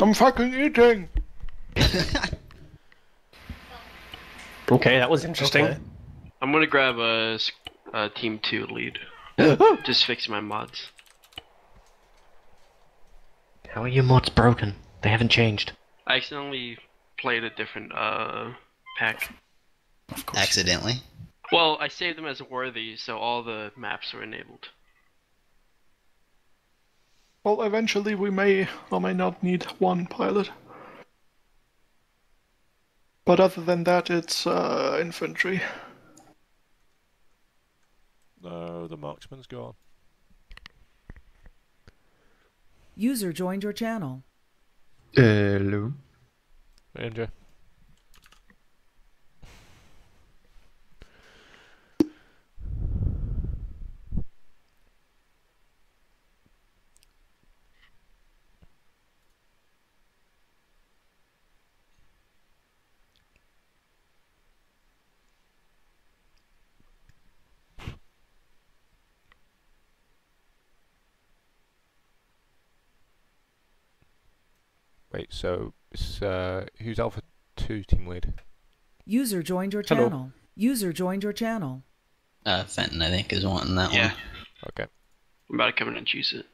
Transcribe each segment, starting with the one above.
I'm fucking eating. Okay, that was interesting. Okay. I'm gonna grab a team two lead. Just fix my mods. How are your mods broken? They haven't changed. I accidentally played a different uh pack. Of course. Accidentally. Well, I saved them as worthy, so all the maps were enabled. Well, eventually we may or may not need one pilot. But other than that, it's uh, infantry. No, the marksman's gone. User joined your channel. Hello. Andrew. Wait, so it's, uh, who's Alpha 2 team lead? User joined your Hello. channel. User joined your channel. Uh, Fenton, I think, is wanting that Yeah. one. Okay. I'm about to come in and choose it.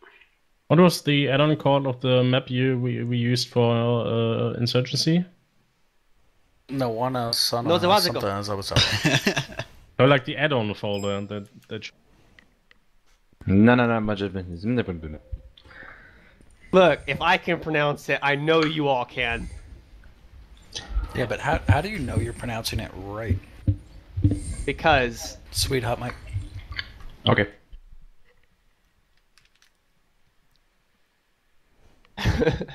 What was the add-on called of the map you we, we used for uh, insurgency? No one else on No, there was a go- something else I was. Oh, like the add-on folder that that. No, no, no, much of it. Look, if I can pronounce it, I know you all can. yeah, but how, how do you know you're pronouncing it right? Because Sweet hot Mike. Okay.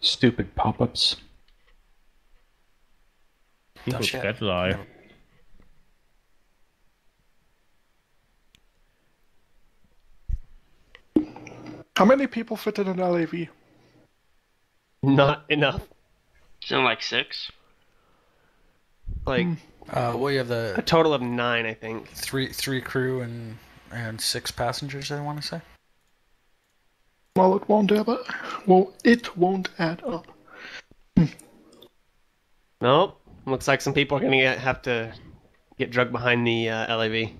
Stupid pop-ups. Who Oh, put lie? How many people fit in an LAV? not enough. Isn't like six? Like Uh, well, you have a the total of nine, I think. three three crew and and six passengers. I want to say. Well, it won't add up. Well, it won't add up. Nope. Looks like some people are gonna get, have to get drugged behind the uh, LAV.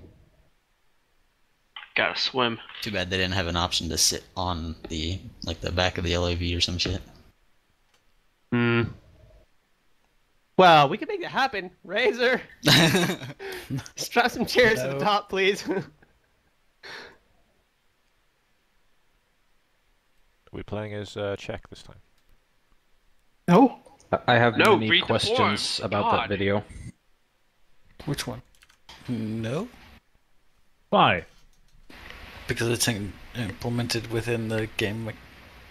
Gotta swim. Too bad they didn't have an option to sit on the like the back of the LAV or some shit. Hmm. Well, we can make that happen. Razor, strap some chairs to the top, please. Are we playing as uh, Czech this time? No? I have No, many questions about God. that video. Which one? No, Why? Because it's in, implemented within the game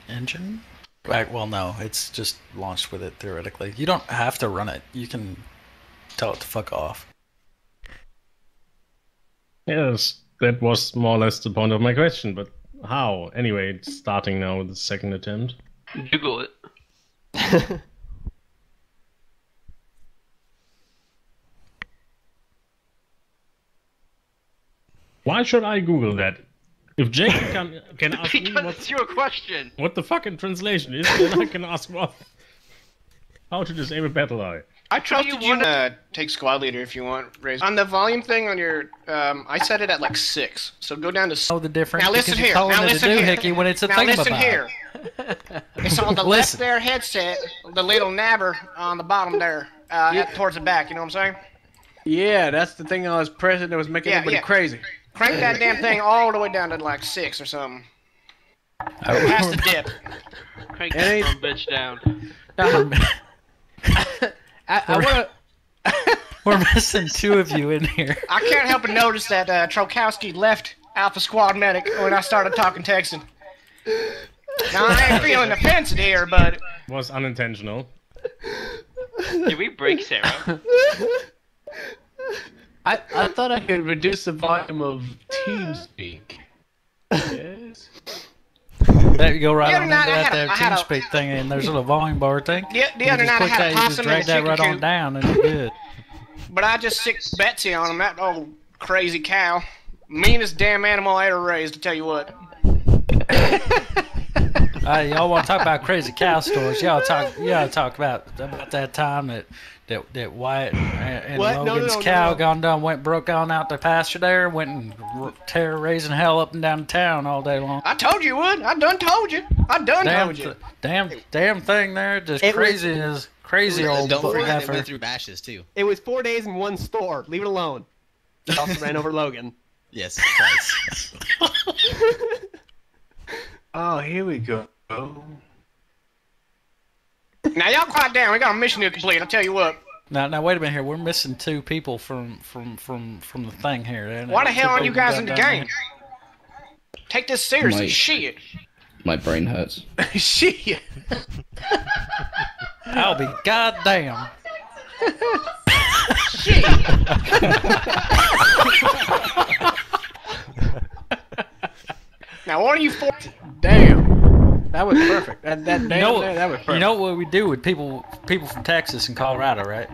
engine. Right, well, no, it's just launched with it theoretically. You don't have to run it. You can tell it to fuck off. Yes, that was more or less the point of my question. But how? Anyway, it's starting now with the second attempt. Google it. Why should I Google that? If Jake can can ask me because what, it's your question. what the fucking translation is, then I can ask what how to disable BattlEye. I trusted you want to take squad leader if you want. Raise on the volume thing on your. Um, I set it at like six. So go down to. s- the difference Now listen here. Now listen here. hickey when it's a now thing listen about. here. It's on the left there headset, the little nabber on the bottom there, uh, at- towards the back. You know what I'm saying? Yeah, that's the thing I was pressing that was making Yeah, everybody yeah. crazy. Crank that damn thing all the way down to like six or something. I- Past the dip. Crank that ain't- dumb bitch down. I, I want to. We're missing two of you in here. I can't help but notice that uh, Trokowski left Alpha Squad Medic when I started talking Texan. Now I ain't feeling offended here, but Was unintentional. Did we break Sarah? I, I thought I could reduce the volume of TeamSpeak. Yes. There you go, right The on into night I that had a- there I had a- TeamSpeak thing, and there's a little volume bar thing. the, the You other just night I click had that, a you just possum drag and a that chicken right on down, and you're good. but I just sick Betsy on him. That old crazy cow, meanest damn animal I ever raised. To tell you what. Hey, y'all want to talk about crazy cow stories? Y'all talk. Y'all talk about about that time that that, that Wyatt and, and What? No, no, Logan's no, no, cow no. gone down, went broke on out the pasture there, went and r- terror raising hell up and down town all day long. I told you it would. I done told you. I done Damn, told you. th- damn, damn thing there, just It was- crazy as crazy old Don't forget they heifer. went through bashes too. It was four days in one store. Leave it alone. It also ran over Logan. Yes, twice. Oh, here we go. Now y'all quiet down. We got a mission to complete. I'll tell you what. Now, now, wait a minute here. We're missing two people from from from from the thing here. and Why the hell aren't you guys in the down game? Take this seriously. Mate. Shit. My brain hurts. Shit. there. I'll be goddamn. Shit. now what are you for? Damn. That was perfect. That that damn You know, there, that was perfect. you know what we do with people people from Texas and Colorado, right?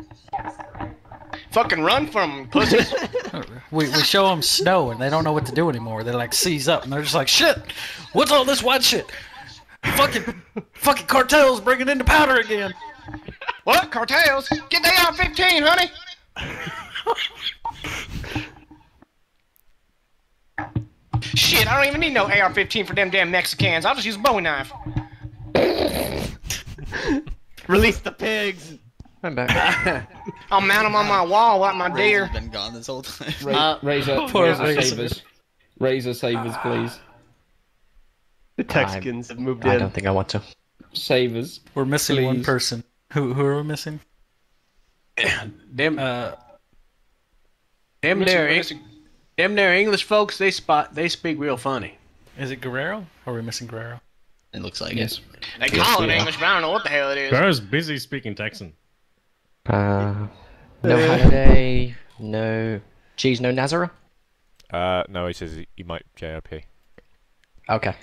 Fucking run from 'em, pussies. We, we show them snow and they don't know what to do anymore. They like seize up and they're just like, shit, what's all this white shit? Fucking, fucking cartels bringing in the powder again. what? Cartels? Get the AR-15, honey. Shit, I don't even need no AR-15 for them damn Mexicans. I'll just use a Bowie knife. Release the pigs. I'm back. I'll mount them on my wall like my Razor's deer. been gone this whole time. Ra- razor, Poor razor Razor. savers. Razor savers, please. The Texicans have moved I in. I don't think I want to. Savers. We're missing one person. Who, who are we missing? them Uh, them there missing- them there English folks. They spot they speak real funny. is it Guerrero? Or are we missing Guerrero? It looks like Yes. They Yes, call it we are. English, but I don't know what the hell it is. Burr's busy speaking Texan. Uh, no holiday, no cheese, no Nazara. Uh, no, he says he, he might JRP. Okay.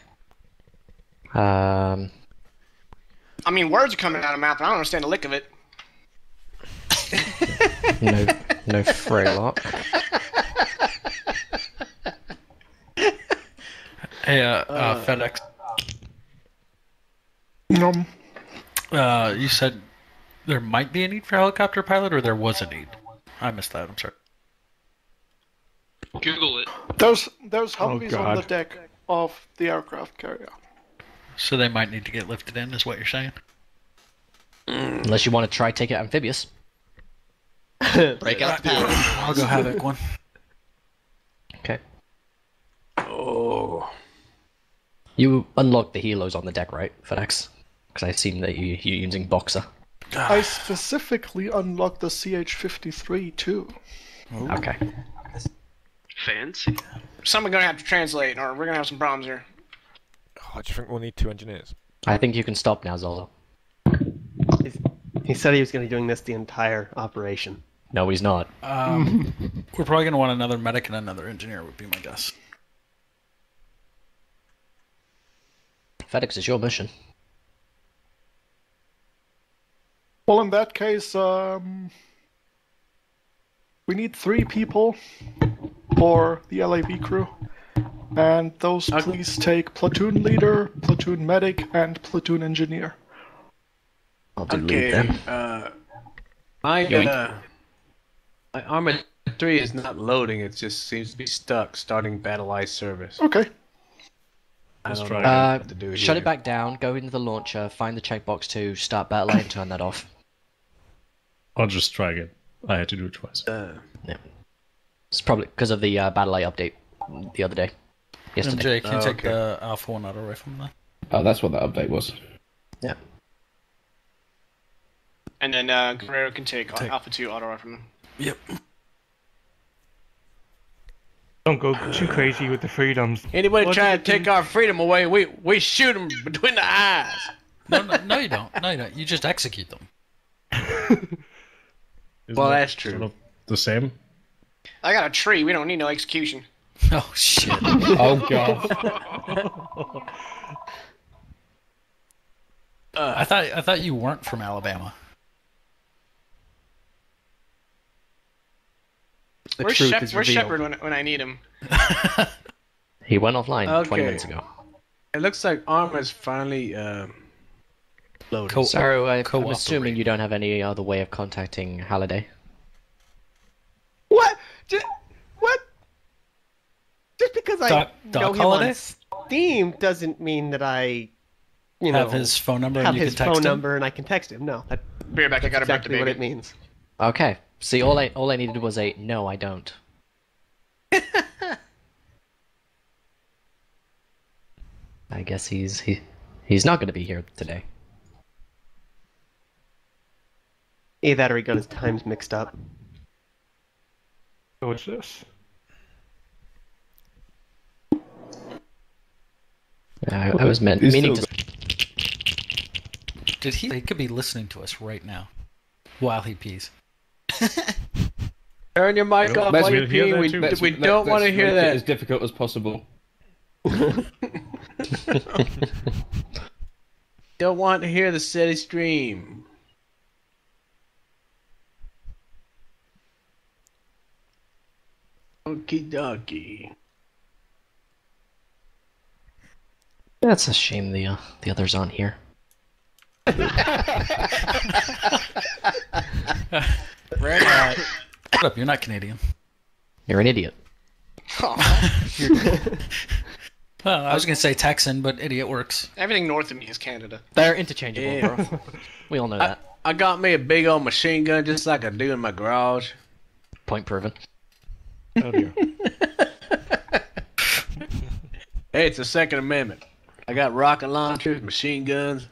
Um, I mean, words are coming out of my mouth, but I don't understand the lick of it. no, no Freylock. Hey, uh, uh, FedEx. Um, Uh, you said there might be a need for a helicopter pilot, or there was a need. I missed that. I'm sorry. Google it. there's there's Humvees on the deck of the aircraft carrier. So they might need to get lifted in, is what you're saying? Unless you want to try take it amphibious. Break out the powder. I'll go havoc one. Okay. Oh. You unlocked the helos on the deck, right, FedEx? Because I've seen that you, you're using Boxer. I specifically unlocked the CH-53 too. Okay. Fancy. Someone's gonna have to translate, or we're gonna have some problems here. Oh, do you think we'll need two engineers? I think you can stop now, Zola. He said he was going to be doing this the entire operation. No, he's not. Um, we're probably going to want another medic and another engineer, would be my guess. FedEx is your mission. Well, in that case, um, we need three people for the LAV crew. And those please take platoon leader, platoon medic, and platoon engineer. I'll do Okay. lead then. Uh, my Yoink. uh, my Arma three is not loading. It just seems to be stuck. Starting BattlEye service. Okay. I Let's try Uh, what to do shut here. it back down, go into the launcher, find the checkbox to start battle and turn that off. I'll just try again. I had to do it twice. Uh, Yeah. It's probably because of the uh, battle light update the other day. Yesterday. MJ, can you Oh, take okay. the Alpha 1 auto rifle from there? Oh, that's what that update was. Yeah. And then uh, Guerrero can take, Take- Alpha 2 auto rifle from him. Yep. Don't go too crazy with the freedoms. anybody What trying to take our freedom away, we we shoot them between the eyes. No, no, no, you don't. No, you don't. You just execute them. Well, that that's true. Sort of the same. I got a tree. We don't need no execution. Oh, shit. Oh god. I thought I thought you weren't from Alabama. The Where's, truth Shep- is where's revealed. Shepard when, when I need him? He went offline 20 Okay. minutes ago. It looks like Arma's finally uh, loaded. Co- So I, I'm cooperate. assuming you don't have any other way of contacting Halliday. What? Just, what? Just because I Doc- know Doc him Holliday? on Steam doesn't mean that I, you know, Have his phone number and you his can text phone him? number and I can text him. No, that, Be right back. I gotta exactly break what the it means. Okay. See, all I all I needed was a no, I don't. I guess he's he he's not going to be here today. Either that or he got his times mixed up. So what's this? I, I was meant He's meaning to. Did he? He could be listening to us right now, while he pees. Turn your mic off let's- while you we'll hear pee. We. Let's- we don't want to hear that. as difficult as possible. Don't want to hear the steady stream. Okie dokie. That's a shame the uh, the others aren't here. Shut up! You're not Canadian. You're an idiot. Well, I was gonna say Texan, but idiot works. Everything north of me is Canada. They're interchangeable, Yeah. bro. We all know I, that. I got me a big old machine gun just like I do in my garage. Point proven. Oh dear. Hey, it's the Second Amendment. I got rocket launchers, machine guns,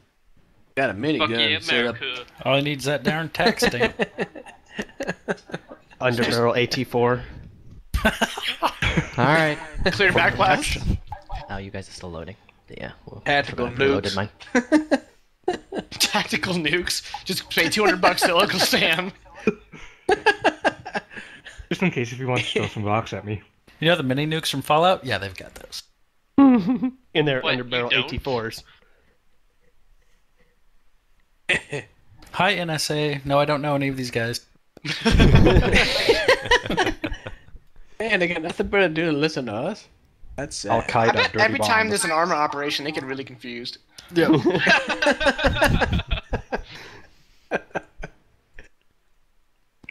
got a minigun Fuck yeah, set up. America. All he needs is that darn tax stamp. Underbarrel AT4. All right. Clear backlash. Oh, you guys are still loading. Yeah. Well, Tactical forgot I loaded nukes. mine. Tactical nukes. Just pay 200 bucks to Uncle Sam. Just in case if you want to throw some rocks at me. You know the mini nukes from Fallout? Yeah, they've got those. In their What, you underbarrel? AT4s. Hi NSA. No, I don't know any of these guys. Man, they got nothing better to do than listen to us. That's sad. Al I Qaeda. bet every time there's an Arma operation, they get really confused. Yeah.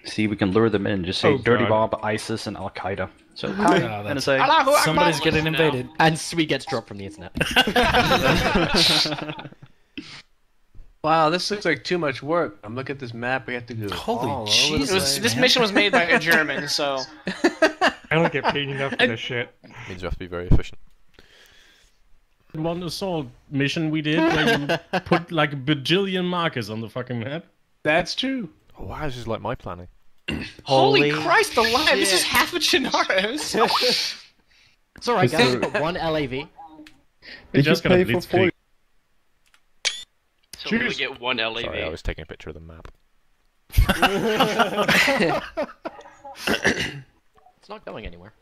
See, we can lure them in. Just say Oh, Dirty God. Bob, ISIS, and Al Qaeda. So, Oh, hi, that's- NSA. Somebody's getting invaded. And Sweet gets dropped from the internet. Wow, this looks like too much work. I'm looking at this map. We have to go. Holy all over the Jesus, It was, place. this mission was made by a German, so I don't get paid enough for this shit. Means you have to be very efficient. One assault mission we did where you put like a bajillion markers on the fucking map. That's true. Oh, wow, this is like my planning. holy, Holy Christ alive! This is half a Chernarus. It's alright, Is guys. there- But one LAV. We Did just you got a pay for blitzkrieg. Four? So we Cheers. get one LAV. Sorry, I was taking a picture of the map. It's not going anywhere.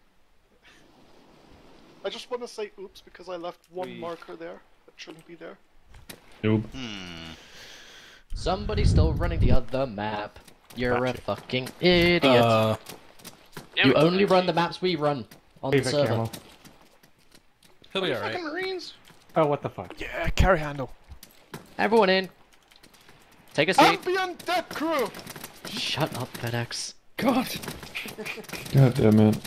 I just want to say oops because I left one marker there that shouldn't be there. Nope. Somebody's still running the other map. You're a fucking idiot. Uh, you only run the maps we run on the server. Camel. he'll be Fucking alright. Marines. Oh, what the fuck? Yeah, carry handle. Everyone in. Take a seat. Ambient deck crew. Shut up, FedEx. God. God damn it.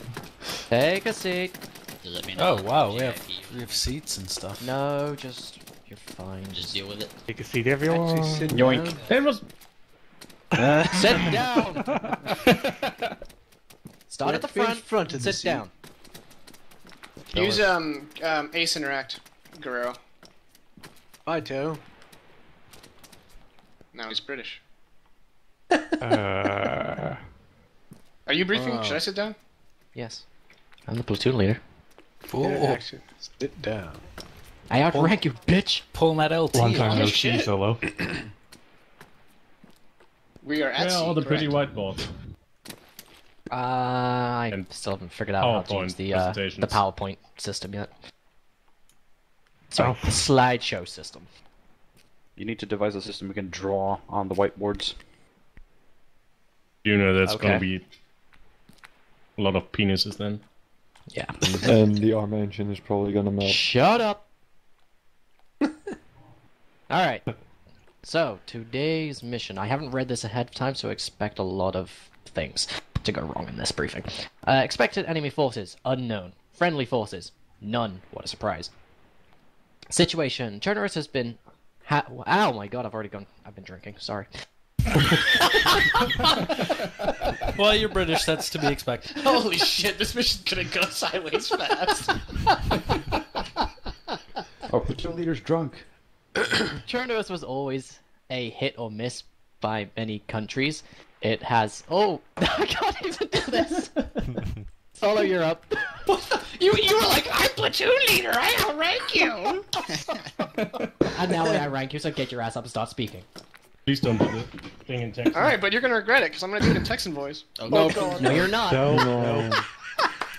Take a seat. Does that mean Oh wow, to we have we have seats and stuff. No, just you're fine. Just deal with it. Take a seat, everyone. Actually, sit Yoink. down. It was Sit down. Start at the Let's be in front. front of the sit seat. down. Use um, um Ace Interact, Guerrero. Hi, Toe. No, he's British. Uh, Are you briefing? Oh. Should I sit down? Yes. I'm the platoon leader. Ooh, Action. Sit down. I outrank you, bitch. pulling that LT. long time no see, shit. Solo. We are at yeah, sea, all the pretty correct. whiteboards. Uh, I And still haven't figured out how to use PowerPoint the uh, the presentations. PowerPoint system yet. Sorry, Oh. the slideshow system. You need to devise a system we can draw on the whiteboards. You know that's Okay. gonna be a lot of penises then. Yeah. and the Arma engine is probably gonna melt. Shut up. All right. So today's mission. I haven't read this ahead of time, so expect a lot of things to go wrong in this briefing. Uh, expected enemy forces unknown. Friendly forces none. What a surprise. Situation: Chernarus has been. Ha- oh my god! I've already gone. I've been drinking. Sorry. well, you're British. That's to be expected. Holy shit, this mission's gonna go sideways fast. Our platoon leader's drunk. Chernarus was always a hit or miss by many countries. It has. Oh, I can't even do this. Solo, you're up. You you were like, I'm platoon leader. I outrank you. And now I rank you, so get your ass up and start speaking. Please don't do the thing in Texas. All right, but you're gonna regret it because I'm gonna do it in Texan voice. Oh, no. Oh, God. No, you're not. No, No. no.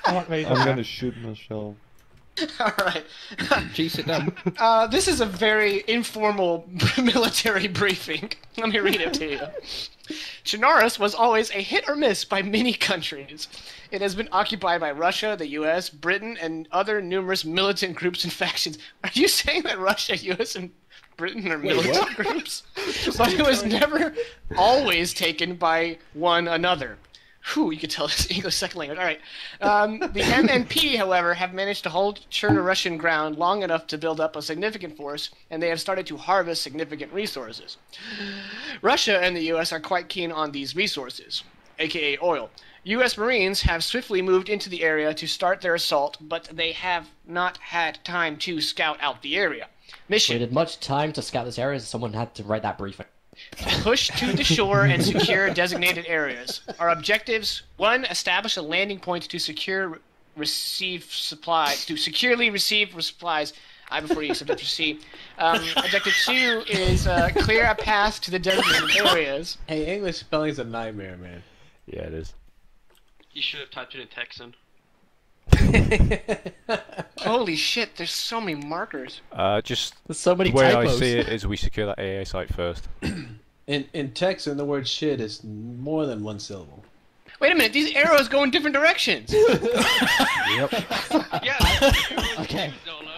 Oh, I'm gonna shoot myself. All right. Gee, sit down. Uh, this is a very informal military briefing. Let me read it to you. Chernarus was always a hit or miss by many countries. It has been occupied by Russia, the U.S., Britain, and other numerous militant groups and factions. Are you saying that Russia, U.S., and Britain are militant groups? but it was never always taken by one another. Whew, you could tell is English second language. All right. Um, the MNP, however, have managed to hold Chernarussian ground long enough to build up a significant force, and they have started to harvest significant resources. Russia and the U.S. are quite keen on these resources, aka oil. U.S. Marines have swiftly moved into the area to start their assault, but they have not had time to scout out the area. Mission Waited much time to scout this area, so someone had to write that briefing. Push to the shore and secure designated areas. Our objectives: one, establish a landing point to secure receive supplies to securely receive supplies. I before you subject C. Um, objective two is uh, clear a path to the designated areas. Hey, English spelling's a nightmare, man. Yeah, it is. You should have typed it in Texan. Holy shit! There's so many markers. Uh, just There's so many the way typos. I see it is we secure that AA site first. In in Texan, the word shit is more than one syllable. Wait a minute! These arrows go in different directions. yep. Okay.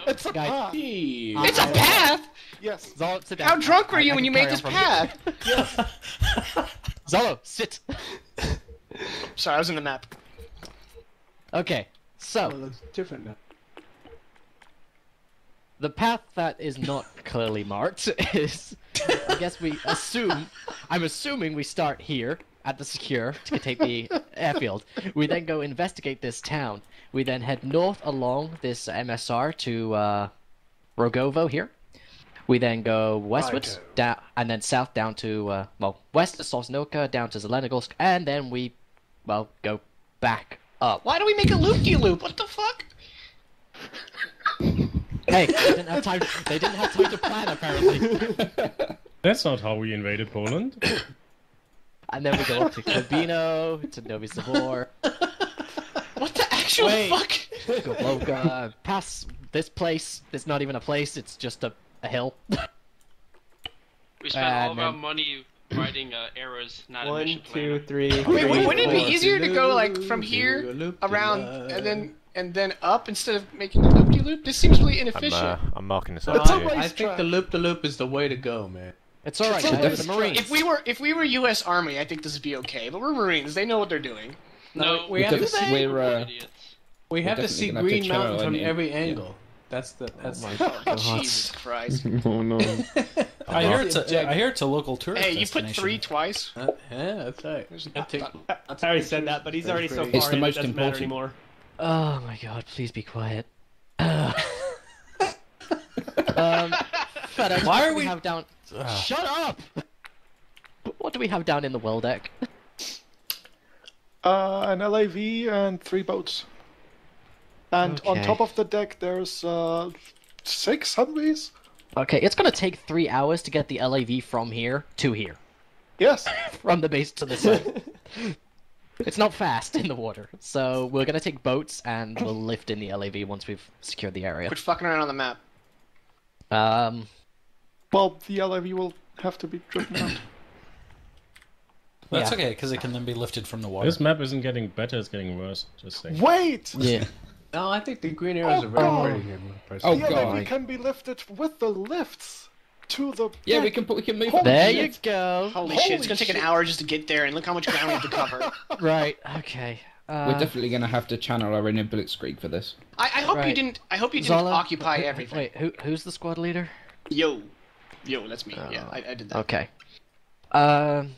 It's a Guys, path. It's a path. Yes. Zolo, sit down. How drunk were I- you I when you made this on from path? Zolo, sit. Sorry, I was in the map. Okay, so it looks different now. the path that is not clearly marked is, I guess we assume, I'm assuming we start here at the secure to take the airfield. We then go investigate this town. We then head north along this MSR to uh, Rogovo here. We then go westwards down, and then south down to uh, well west to Sosnovka, down to Zelenogorsk, and then we well go back up. Why do we make a loop-de-loop? What the fuck? Hey, they didn't have time. They didn't have time to plan apparently. That's not how we invaded Poland. And then we go up to Kabino, to Novy Sobor, What the actual Wait. fuck? Goblovka, pass this place. It's not even a place. It's just a, a hill. We spent Uh, all of our money writing uh, arrows, not a One, mission two, three. Wait, three, wou- wouldn't it be easier to go like from here around and then and then up instead of making the loop de loop? This seems really I'm, inefficient. uh, I'm marking this No, up I. I think the loop the loop is the way to go, man. It's alright, It's guys. The Marines. If we were if we were U.S. Army, I think this would be okay. But we're Marines; they know what they're doing. No, we have Because to we're, uh, idiots. we have to definitely see gonna have Green channel Mountain from any- every yeah. Angle. That's the that's Oh, Jesus Christ! Oh no. I hear That's it's the a, I hear it's a local tourist Hey, you put three twice. Uh, yeah, that's right. I take- I already said that, but he's already so far It's the in, it most doesn't important. anymore. Oh my god, please be quiet. Uh, um, FedEx, Why are do we- have down? Ugh. Shut up! What do we have down in the well deck? Uh, an LAV and three boats. And on top of the deck, there's uh, six Humvees. Okay, it's gonna take three hours to get the LAV from here to here. Yes. From the base to the site. it's not fast in the water, so we're gonna take boats and we'll lift in the LAV once we've secured the area. Quit fucking around on the map. Um, Well, the LAV will have to be driven out. That's Yeah. okay, because it can then be lifted from the water. This map isn't getting better; it's getting worse. Just saying. Wait! yeah. No, I think the green arrows Oh, are very God. pretty here. personally. Oh, the LAV God. can be lifted with the lifts. to the. Yeah, we can put we can move. Holy There shit. you go. Holy, Holy shit! It's gonna take an hour just to get there, and look how much ground we have to cover. Right. Okay. Uh, We're definitely gonna have to channel our inner Blitzkrieg for this. I, I hope you didn't. I hope you didn't Zola, occupy who- who- everything. Wait, who who's the squad leader? Yo, yo, that's me. yeah, Oh, I, I did that. Okay. Um,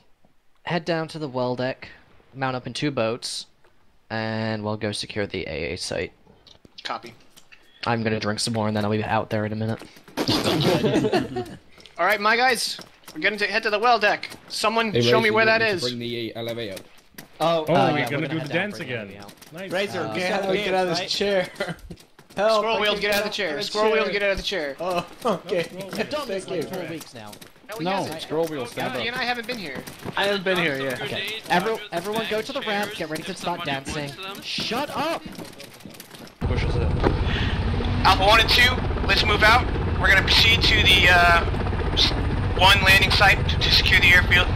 head down to the well deck, mount up in two boats, and we'll go secure the AA site. Copy. I'm gonna drink some more, and then I'll be out there in a minute. All right, my guys, we're gonna head to the well deck. Someone Hey, show Razor, me where want that me to is. Bring the elevator. Oh, Oh, Uh, we're yeah, gonna we're do gonna the dance again. Nice. Razor, Uh, get, out, so- get out of this chair. Help! Squirrel I wheel, can't get out of the chair. Squirrel wheel, get out of the chair. Oh, okay. I've done this Thank like four weeks now. No, he No, hasn't. scroll wheel, Yeah, stand you and. I haven't been here. I haven't been here yet. Okay. Every, everyone go to the ramp. Get ready to start dancing. Shut up! Pushes it. Alpha 1 and 2, let's move out. We're going to proceed to the uh, one landing site to, to secure the airfield.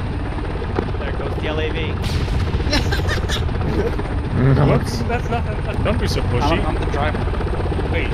There goes the LAV. Whoops, that's not. Don't be so pushy. I'm the driver. Wait,